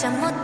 참 못.